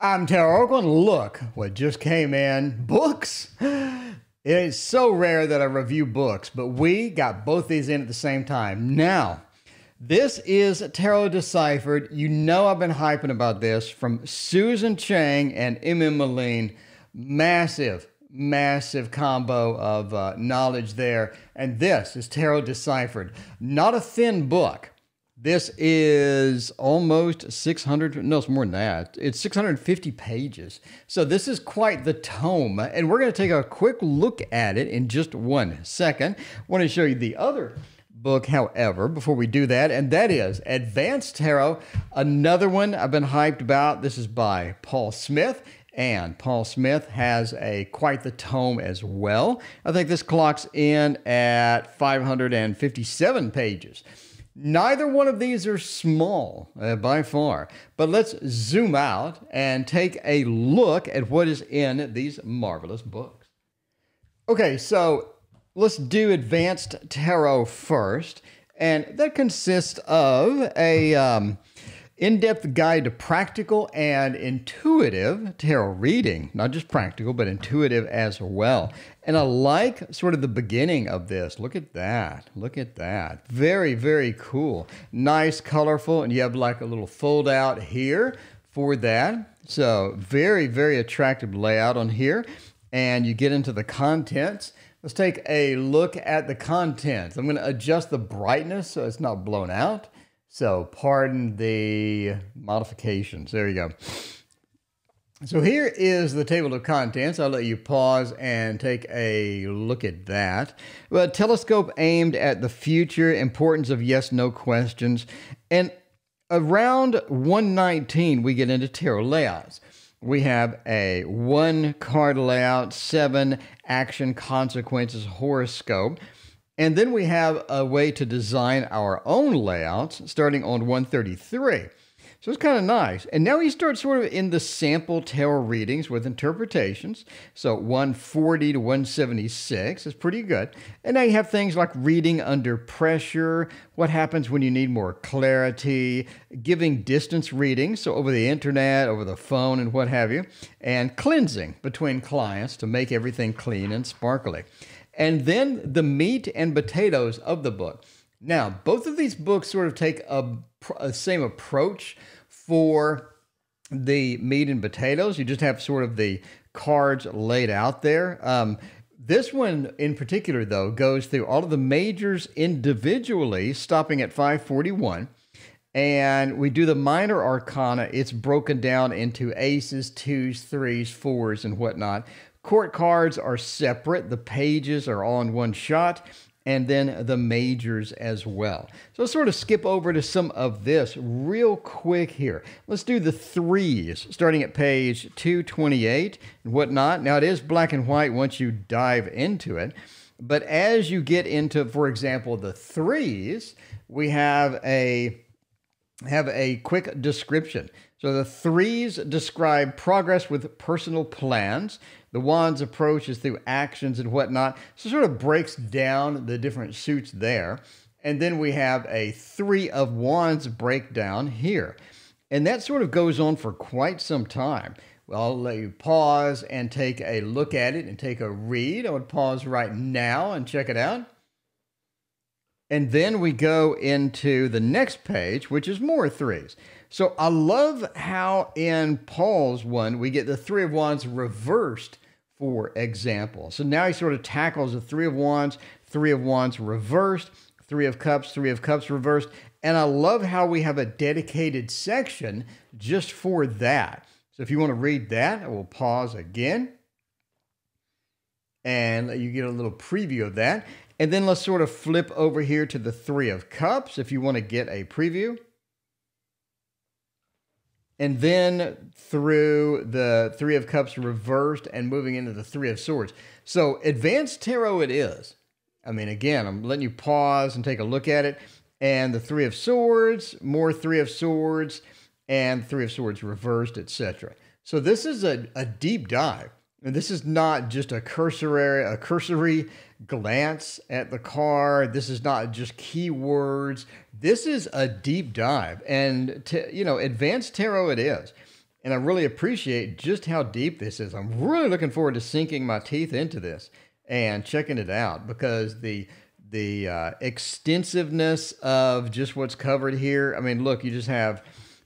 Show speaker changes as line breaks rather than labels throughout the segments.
I'm Tarot Oracle. Look what just came in. Books. It's so rare that I review books, but we got both these in at the same time. Now, this is Tarot Deciphered. You know I've been hyping about this from Susan Chang and M.M. Meleen. Massive, massive combo of uh, knowledge there. And this is Tarot Deciphered. Not a thin book. This is almost 600, no, it's more than that. It's 650 pages. So this is quite the tome. And we're going to take a quick look at it in just one second. I want to show you the other book, however, before we do that, and that is Advanced Tarot, another one I've been hyped about. This is by Paul Smith. And Paul Smith has a quite the tome as well. I think this clocks in at 557 pages. Neither one of these are small uh, by far, but let's zoom out and take a look at what is in these marvelous books. Okay, so let's do Advanced Tarot first, and that consists of a um, in-depth guide to practical and intuitive tarot reading, not just practical, but intuitive as well. And I like sort of the beginning of this. Look at that. Look at that. Very, very cool. Nice, colorful, and you have like a little fold out here for that. So very, very attractive layout on here. And you get into the contents. Let's take a look at the contents. I'm going to adjust the brightness so it's not blown out. So pardon the modifications. There you go. So here is the table of contents. I'll let you pause and take a look at that. A telescope aimed at the future, importance of yes, no questions. And around 119, we get into tarot layouts. We have a one card layout, seven action consequences horoscope. And then we have a way to design our own layouts starting on 133. So it's kind of nice. And now he starts sort of in the sample tarot readings with interpretations. So 140 to 176 is pretty good. And now you have things like reading under pressure, what happens when you need more clarity, giving distance readings, so over the internet, over the phone, and what have you, and cleansing between clients to make everything clean and sparkly and then the meat and potatoes of the book. Now, both of these books sort of take a, a same approach for the meat and potatoes. You just have sort of the cards laid out there. Um, this one in particular, though, goes through all of the majors individually, stopping at 541. And we do the minor arcana. It's broken down into aces, twos, threes, fours, and whatnot. Court cards are separate, the pages are all in one shot, and then the majors as well. So let's sort of skip over to some of this real quick here. Let's do the threes, starting at page 228 and whatnot. Now it is black and white once you dive into it. But as you get into, for example, the threes, we have a have a quick description. So the threes describe progress with personal plans. The Wands approach is through actions and whatnot. So sort of breaks down the different suits there. And then we have a Three of Wands breakdown here. And that sort of goes on for quite some time. Well, I'll let you pause and take a look at it and take a read. I would pause right now and check it out. And then we go into the next page, which is more threes. So I love how in Paul's one, we get the Three of Wands reversed, for example. So now he sort of tackles the Three of Wands, Three of Wands reversed, Three of Cups, Three of Cups reversed. And I love how we have a dedicated section just for that. So if you want to read that, I will pause again and you get a little preview of that. And then let's sort of flip over here to the Three of Cups if you want to get a preview and then through the Three of Cups reversed and moving into the Three of Swords. So, advanced tarot it is. I mean, again, I'm letting you pause and take a look at it. And the Three of Swords, more Three of Swords, and Three of Swords reversed, etc. So, this is a, a deep dive. And this is not just a cursory, a cursory glance at the card. This is not just keywords. This is a deep dive, and you know, advanced tarot it is. And I really appreciate just how deep this is. I'm really looking forward to sinking my teeth into this and checking it out because the the uh, extensiveness of just what's covered here. I mean, look, you just have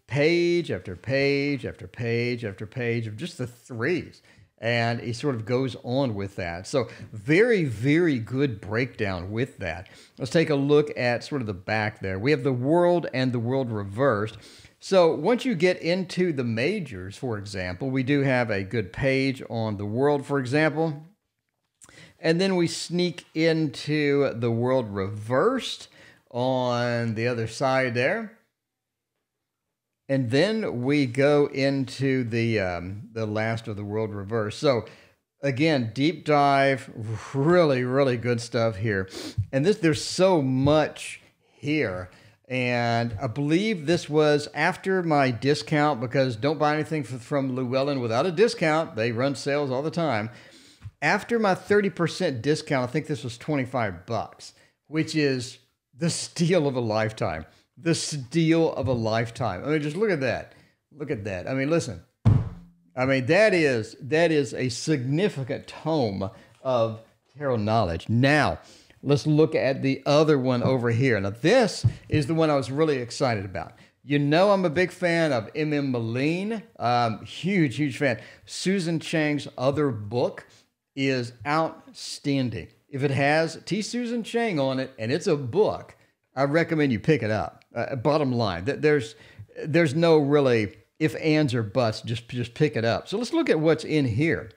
page after page after page after page of just the threes. And he sort of goes on with that. So, very, very good breakdown with that. Let's take a look at sort of the back there. We have the world and the world reversed. So, once you get into the majors, for example, we do have a good page on the world, for example. And then we sneak into the world reversed on the other side there. And then we go into the um, the last of the world reverse. So again, deep dive, really, really good stuff here. And this there's so much here. And I believe this was after my discount because don't buy anything from Llewellyn without a discount. They run sales all the time. After my 30% discount, I think this was 25 bucks, which is the steal of a lifetime. The steal of a lifetime. I mean, just look at that. Look at that. I mean, listen. I mean, that is that is a significant tome of tarot knowledge. Now, let's look at the other one over here. Now, this is the one I was really excited about. You know, I'm a big fan of M.M. Meleen. Um, huge, huge fan. Susan Chang's other book is outstanding. If it has T. Susan Chang on it and it's a book, I recommend you pick it up. Uh, bottom line, there's there's no really if ands or buts. Just just pick it up. So let's look at what's in here.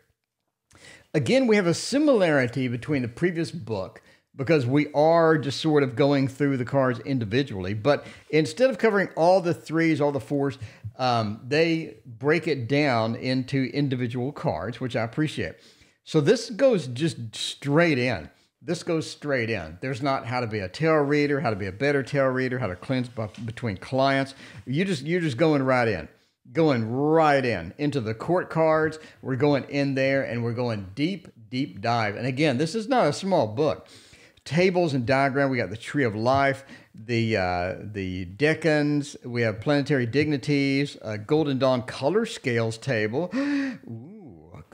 Again, we have a similarity between the previous book because we are just sort of going through the cards individually. But instead of covering all the threes, all the fours, um, they break it down into individual cards, which I appreciate. So this goes just straight in. This goes straight in. There's not how to be a tarot reader, how to be a better tarot reader, how to cleanse between clients. You just you're just going right in, going right in into the court cards. We're going in there and we're going deep, deep dive. And again, this is not a small book. Tables and diagram. We got the Tree of Life, the uh, the decans. We have planetary dignities, a Golden Dawn color scales table.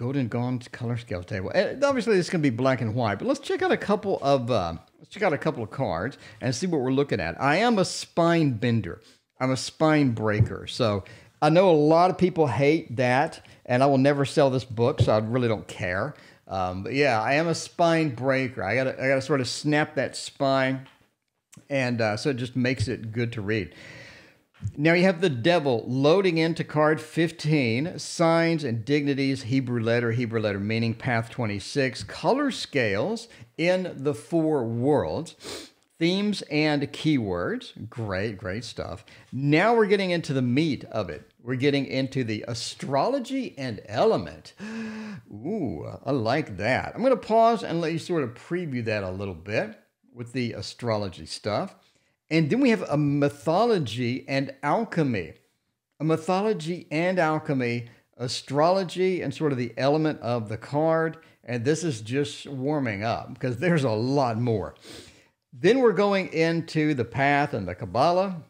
Golden Dawn color scale table. And obviously, this to be black and white, but let's check out a couple of uh, let's check out a couple of cards and see what we're looking at. I am a spine bender. I'm a spine breaker. So I know a lot of people hate that, and I will never sell this book, so I really don't care. Um, but yeah, I am a spine breaker. I gotta I gotta sort of snap that spine, and uh, so it just makes it good to read. Now you have the devil loading into card 15, signs and dignities, Hebrew letter, Hebrew letter meaning, path 26, color scales in the four worlds, themes and keywords. Great, great stuff. Now we're getting into the meat of it. We're getting into the astrology and element. Ooh, I like that. I'm going to pause and let you sort of preview that a little bit with the astrology stuff. And then we have a mythology and alchemy. A mythology and alchemy, astrology, and sort of the element of the card. And this is just warming up because there's a lot more. Then we're going into the path and the Kabbalah.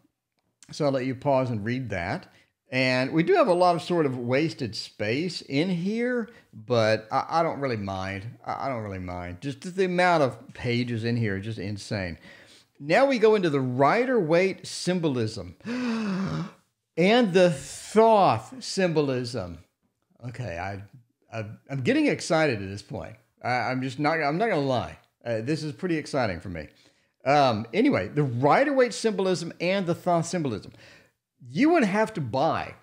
So I'll let you pause and read that. And we do have a lot of sort of wasted space in here, but I, I don't really mind. I, I, don't really mind. Just the amount of pages in here is just insane. Now we go into the Rider Waite symbolism and the Thoth symbolism. Okay, I, I am getting excited at this point. I, am just not. I'm not gonna lie. Uh, this is pretty exciting for me. Um, anyway, the Rider Waite symbolism and the Thoth symbolism. You would have to buy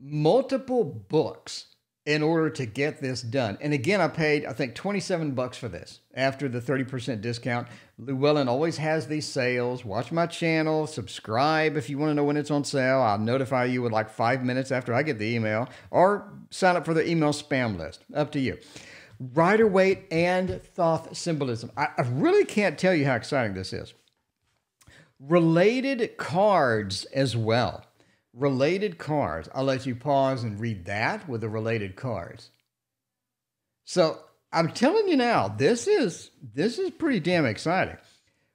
multiple books in order to get this done. And again, I paid, I think, 27 bucks for this after the 30% discount. Llewellyn always has these sales. Watch my channel, subscribe if you want to know when it's on sale. I'll notify you with like five minutes after I get the email, or sign up for the email spam list. Up to you. Rider Waite and Thoth symbolism. I, I really can't tell you how exciting this is. Related cards as well related cards. I'll let you pause and read that with the related cards. So I'm telling you now, this is this is pretty damn exciting.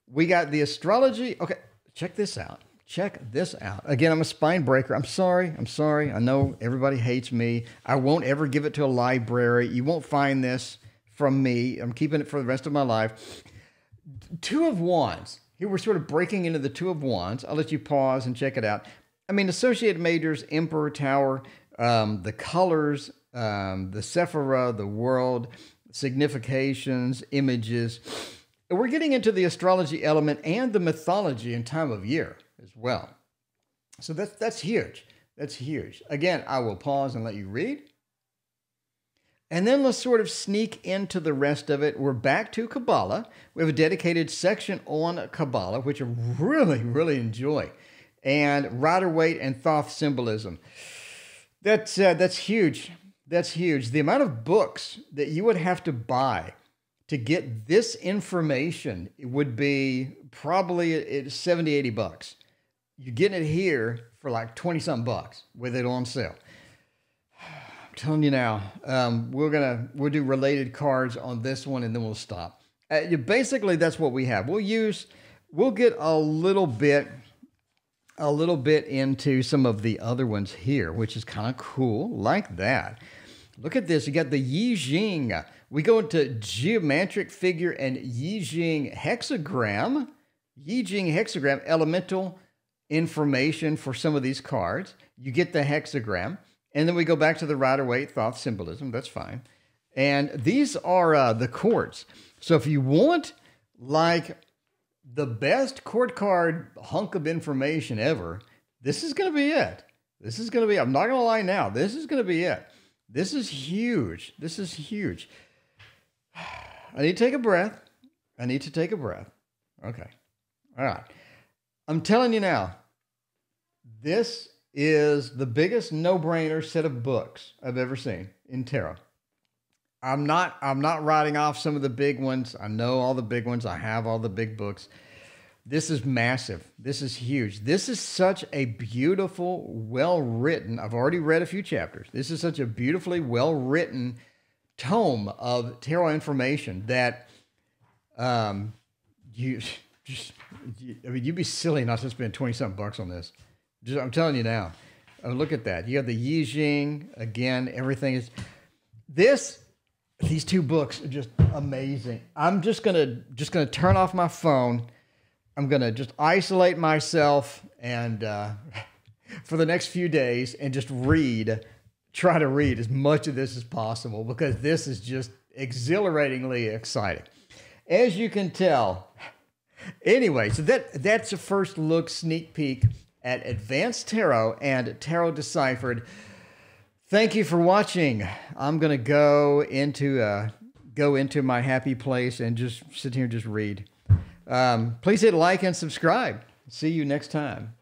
We got the astrology. Okay, check this out. check this out. Again, I'm a spine breaker. I'm sorry. I'm sorry. I know everybody hates me. I won't ever give it to a library. You won't find this from me. I'm keeping it for the rest of my life. Two of Wands. Here we're sort of breaking into the Two of Wands. I'll let you pause and check it out. I mean, Associated Majors, Emperor, Tower, um, the colors, um, the Sephira, the world, significations, images. We're getting into the astrology element and the mythology and time of year as well. So that's that's huge. That's huge. Again, I will pause and let you read. And then let's sort of sneak into the rest of it. We're back to Kabbalah. We have a dedicated section on Kabbalah, which I really, really enjoy. And Rider Waite and Thoth symbolism. That's uh, that's huge. That's huge. The amount of books that you would have to buy to get this information would be probably 70, 80 bucks. You're getting it here for like 20 something bucks with it on sale. I'm telling you now, um, we're gonna we'll do related cards on this one and then we'll stop. Uh, basically, that's what we have. We'll use, we'll get a little bit, a little bit into some of the other ones here, which is kind of cool, like that. Look at this. You got the Yi Jing. We go into geometric figure and Yi Jing hexagram. Yi Jing hexagram, elemental information for some of these cards. You get the hexagram. And then we go back to the Rider Waite Thoth symbolism. That's fine. And these are uh, the chords. So if you want like the best court card hunk of information ever, this is going to be it. This is going to be, I'm not going to lie now, this is going to be it. This is huge. This is huge. I need to take a breath. I need to take a breath. Okay. All right. I'm telling you now, this is the biggest no-brainer set of books I've ever seen in tarot. I'm not I'm not writing off some of the big ones. I know all the big ones. I have all the big books. This is massive. This is huge. This is such a beautiful, well written. I've already read a few chapters. This is such a beautifully well written tome of tarot information that um, you just, you, I mean, you'd be silly not to spend 20 something bucks on this. Just, I'm telling you now. Oh, look at that. You have the Yi Jing. Again, everything is. This these two books are just amazing. I'm just gonna just gonna turn off my phone I'm to just isolate myself and uh, for the next few days and just read, try to read as much of this as possible because this is just exhilaratingly exciting. As you can tell, anyway, so that that's a first look sneak peek at Advanced Tarot and Tarot Deciphered. Thank you for watching. I'm gonna go into uh, go into my happy place and just sit here and just read. Um, please hit like and subscribe. See you next time.